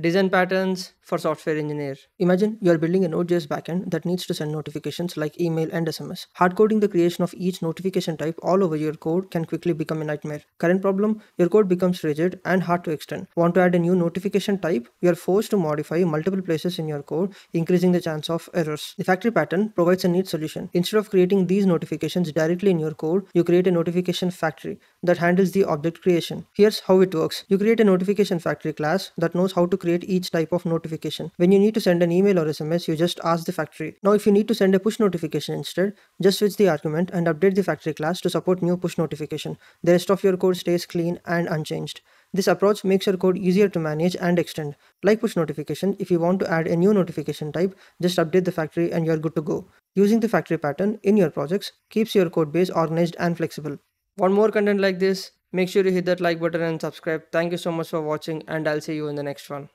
Design patterns for software engineer. Imagine you are building a Node.js backend that needs to send notifications like email and SMS. Hardcoding the creation of each notification type all over your code can quickly become a nightmare. Current problem, your code becomes rigid and hard to extend. Want to add a new notification type? You are forced to modify multiple places in your code, increasing the chance of errors. The factory pattern provides a neat solution. Instead of creating these notifications directly in your code, you create a notification factory that handles the object creation. Here's how it works. You create a notification factory class that knows how to create each type of notification. When you need to send an email or SMS, you just ask the factory. Now, if you need to send a push notification instead, just switch the argument and update the factory class to support new push notification. The rest of your code stays clean and unchanged. This approach makes your code easier to manage and extend. Like push notification, if you want to add a new notification type, just update the factory and you're good to go. Using the factory pattern in your projects keeps your code base organized and flexible. Want more content like this? Make sure you hit that like button and subscribe. Thank you so much for watching and I'll see you in the next one.